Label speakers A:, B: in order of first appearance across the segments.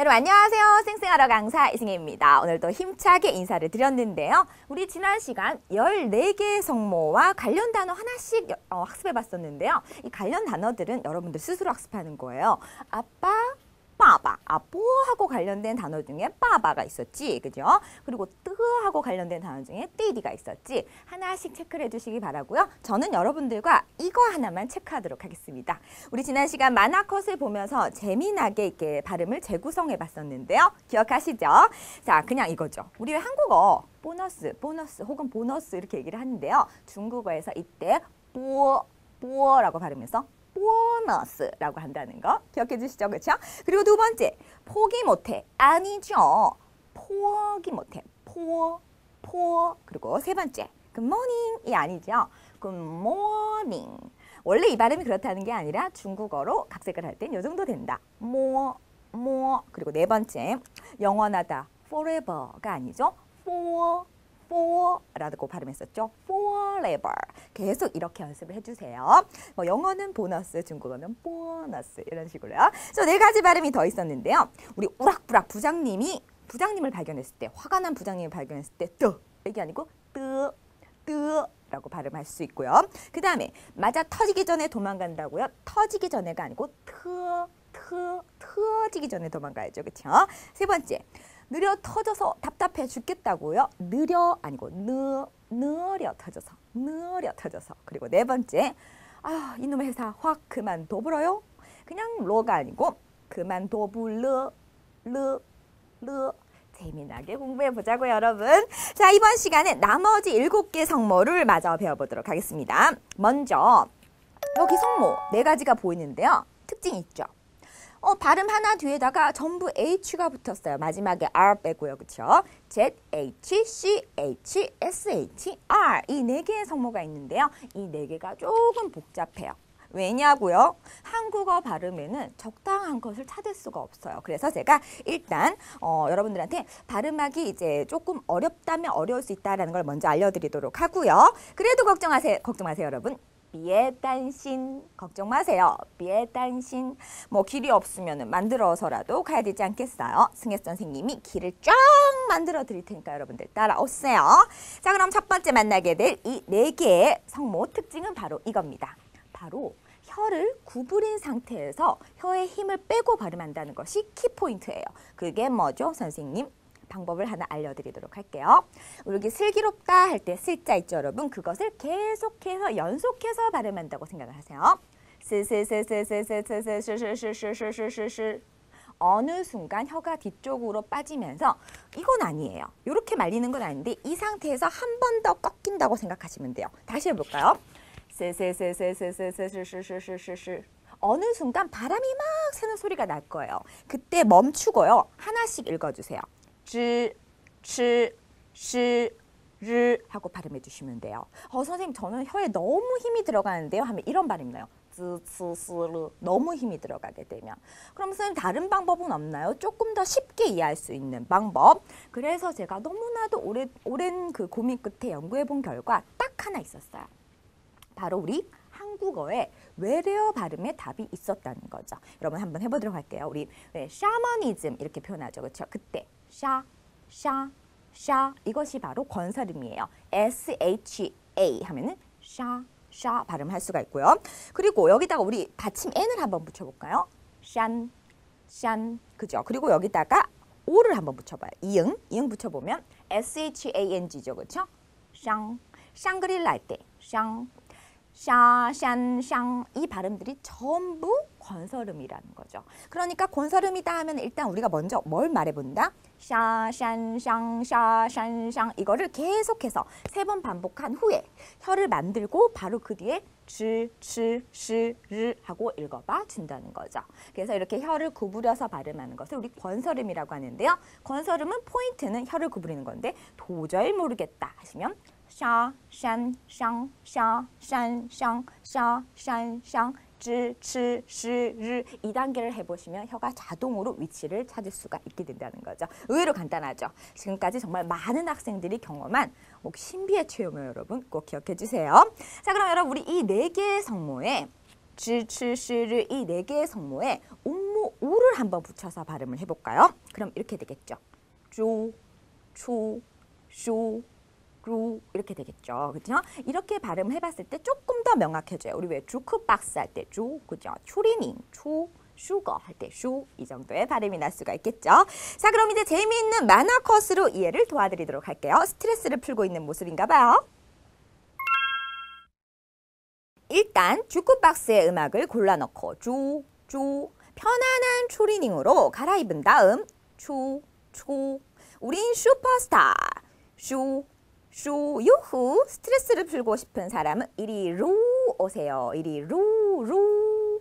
A: 여러분 안녕하세요. 쌩쌩하러 강사 이승혜입니다. 오늘도 힘차게 인사를 드렸는데요. 우리 지난 시간 14개의 성모와 관련 단어 하나씩 어, 학습해 봤었는데요. 이 관련 단어들은 여러분들 스스로 학습하는 거예요. 아빠, 빠바, 아 뽀하고 관련된 단어 중에 빠바가 있었지, 그죠? 그리고 뜨하고 관련된 단어 중에 띠디가 있었지. 하나씩 체크를 해주시기 바라고요. 저는 여러분들과 이거 하나만 체크하도록 하겠습니다. 우리 지난 시간 만화컷을 보면서 재미나게 이렇게 발음을 재구성해 봤었는데요. 기억하시죠? 자, 그냥 이거죠. 우리 한국어 보너스, 보너스 혹은 보너스 이렇게 얘기를 하는데요. 중국어에서 이때 뽀, 뽀라고 발음해서 보 너스라고 한다는 거 기억해 주시죠. 그렇죠? 그리고 두 번째, 포기 못해. 아니죠. 포기 못해. 포, 포. 그리고 세 번째, good morning이 아니죠. 굿모닝. 원래 이 발음이 그렇다는 게 아니라 중국어로 각색을 할땐이 정도 된다. 모, 모. 그리고 네 번째, 영원하다. forever가 아니죠. for, for라고 발음했었죠. forever. 계속 이렇게 연습을 해주세요. 뭐 영어는 보너스, 중국어는 보너스 이런 식으로요. 저네 가지 발음이 더 있었는데요. 우리 우락부락 부장님이 부장님을 발견했을 때, 화가 난 부장님을 발견했을 때, 뜨 이게 아니고 뜨, 뜨 라고 발음할 수 있고요. 그 다음에 맞아 터지기 전에 도망간다고요. 터지기 전에가 아니고 트, 트, 터지기 전에 도망가야죠. 그렇죠? 세 번째, 느려 터져서 답답해 죽겠다고요. 느려 아니고 느, 느려 터져서, 느려 터져서. 그리고 네 번째, 아 이놈의 회사 확 그만둬버려요. 그냥 로가 아니고 그만둬불르, 르, 르. 재미나게 공부해 보자고요, 여러분. 자, 이번 시간에 나머지 일곱 개 성모를 마저 배워보도록 하겠습니다. 먼저 여기 성모 네 가지가 보이는데요. 특징 있죠? 어, 발음 하나 뒤에다가 전부 H가 붙었어요. 마지막에 R 빼고요. 그쵸? Z, H, C, H, S, H, R 이 네 개의 성모가 있는데요. 이 네 개가 조금 복잡해요. 왜냐고요? 한국어 발음에는 적당한 것을 찾을 수가 없어요. 그래서 제가 일단 어, 여러분들한테 발음하기 이제 조금 어렵다면 어려울 수 있다는 걸 먼저 알려드리도록 하고요. 그래도 걱정하세요. 걱정하세요, 여러분. 비에 단신 걱정 마세요. 비에 단신 뭐 길이 없으면 만들어서라도 가야 되지 않겠어요? 승혜 선생님이 길을 쫙 만들어 드릴 테니까 여러분들 따라오세요. 자 그럼 첫 번째 만나게 될 이 네 개의 성모 특징은 바로 이겁니다. 바로 혀를 구부린 상태에서 혀의 힘을 빼고 발음한다는 것이 키포인트예요. 그게 뭐죠 선생님? 방법을 하나 알려드리도록 할게요. 여기 슬기롭다 할 때 슬자 있죠, 여러분? 그것을 계속해서 연속해서 발음한다고 생각을 하세요. 스스스스스스스스스스스스스스 어느 순간 혀가 뒤쪽으로 빠지면서 이건 아니에요. 이렇게 말리는 건 아닌데 이 상태에서 한 번 더 꺾인다고 생각하시면 돼요. 다시 해볼까요? 스스스스스스스스스스스 어느 순간 바람이 막 새는 소리가 날 거예요. 그때 멈추고요. 하나씩 읽어주세요. 즈, 치, 시, 르 하고 발음해 주시면 돼요. 어, 선생님 저는 혀에 너무 힘이 들어가는데요 하면 이런 발음이 나요. 즈, 스, 스, 르 너무 힘이 들어가게 되면 그럼 선생님 다른 방법은 없나요? 조금 더 쉽게 이해할 수 있는 방법 그래서 제가 너무나도 오래, 오랜 그 고민 끝에 연구해 본 결과 딱 하나 있었어요. 바로 우리 한국어에 외래어 발음의 답이 있었다는 거죠. 여러분 한번 해보도록 할게요. 우리 왜 샤머니즘 이렇게 표현하죠. 그렇죠? 그때 샤, 샤, 샤 이것이 바로 권설음이에요. S-H-A 하면은 샤, 샤 발음할 수가 있고요. 그리고 여기다가 우리 받침 n을 한번 붙여볼까요? 샨, 샨 그죠? 그리고 여기다가 오를 한번 붙여봐요. 이응, 이응 붙여보면 S-H-A-N-G죠. 그렇죠? 샹, 샹그릴라 할때 샹, 샤, 샨, 샹 이 발음들이 전부 권설음이라는 거죠. 그러니까 권설음이다 하면 일단 우리가 먼저 뭘 말해본다? 샤, 샨, 샹, 샤, 샨, 샹 이거를 계속해서 세 번 반복한 후에 혀를 만들고 바로 그 뒤에 즈, 츠, 시, 르 하고 읽어봐 준다는 거죠. 그래서 이렇게 혀를 구부려서 발음하는 것을 우리 권설음이라고 하는데요. 권설음은 포인트는 혀를 구부리는 건데 도저히 모르겠다 하시면 즈, 츠, 시, 르 2단계를 해보시면 혀가 자동으로 위치를 찾을 수가 있게 된다는 거죠. 의외로 간단하죠. 지금까지 정말 많은 학생들이 경험한 뭐 신비의 체험을 여러분 꼭 기억해 주세요. 자 그럼 여러분 우리 이 네 개의 성모에 즈, 츠, 시, 르 이 네 개의 성모에 음모 우 루를 한번 붙여서 발음을 해볼까요? 그럼 이렇게 되겠죠. 쭈, 추, 슈, 루 이렇게 되겠죠. 그죠? 이렇게 발음을 해봤을 때 조금 더 명확해져요. 우리 왜 주크박스 할 때 주, 그죠? 추리닝, 추, 슈거 할 때 슈 이 정도의 발음이 날 수가 있겠죠. 자, 그럼 이제 재미있는 만화 컷으로 이해를 도와드리도록 할게요. 스트레스를 풀고 있는 모습인가 봐요. 일단 주크박스의 음악을 골라넣고 주, 주 편안한 추리닝으로 갈아입은 다음 추, 추 우린 슈퍼스타 슈, 슈 유후 스트레스를 풀고 싶은 사람은 이리 루 오세요. 이리 루, 루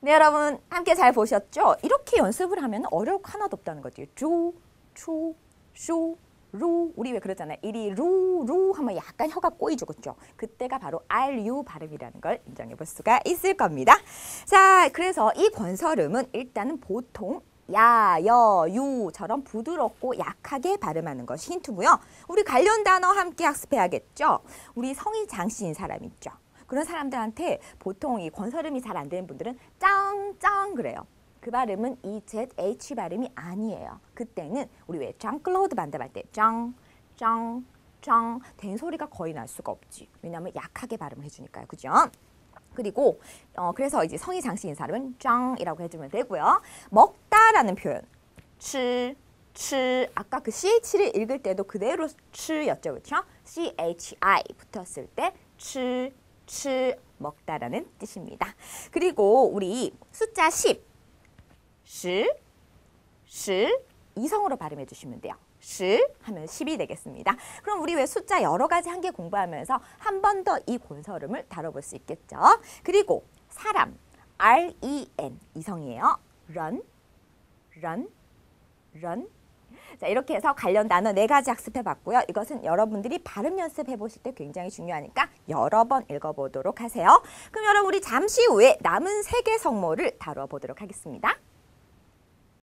A: 네, 여러분 함께 잘 보셨죠? 이렇게 연습을 하면 어려울 거 하나도 없다는 거죠. 주, 추, 슈, 루 우리 왜 그러잖아요. 이리 루, 루 하면 약간 혀가 꼬이죠. 그렇죠? 그때가 바로 RU 발음이라는 걸 인정해 볼 수가 있을 겁니다. 자, 그래서 이 권설음은 일단은 보통 야, 여, 유처럼 부드럽고 약하게 발음하는 것이 힌트고요. 우리 관련 단어 함께 학습해야겠죠. 우리 성이 장씨인 사람 있죠. 그런 사람들한테 보통 이 권설음이 잘 안 되는 분들은 짱짱 그래요. 그 발음은 이 ZH 발음이 아니에요. 그때는 우리 왜 장클로드 반대할 때 짱, 짱, 짱 된 소리가 거의 날 수가 없지. 왜냐하면 약하게 발음을 해주니까요. 그죠? 그리고 어, 그래서 이제 성이 장씨인 사람은 짱이라고 해주면 되고요. 먹다라는 표현 치, 치 아까 그 CH를 읽을 때도 그대로 치였죠. 그렇죠? CHI 붙었을 때 치, 치 먹다라는 뜻입니다. 그리고 우리 숫자 10 시, 시 이성으로 발음해 주시면 돼요. 시 하면 10이 되겠습니다. 그럼 우리 왜 숫자 여러 가지 한 개 공부하면서 한 번 더이 권설음을 다뤄볼 수 있겠죠. 그리고 사람 R-E-N 이성이에요. run, run, run. 자 이렇게 해서 관련 단어 네 가지 학습해 봤고요. 이것은 여러분들이 발음 연습해 보실 때 굉장히 중요하니까 여러 번 읽어 보도록 하세요. 그럼 여러분 우리 잠시 후에 남은 세 개 성모를 다뤄보도록 하겠습니다.